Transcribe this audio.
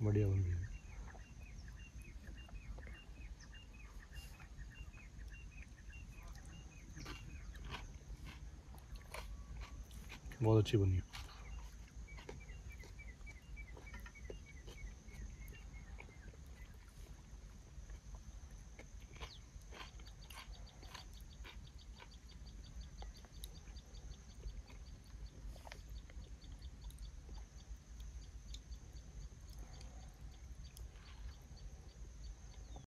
बढ़िया बन रही है बहुत अच्छी बनी। है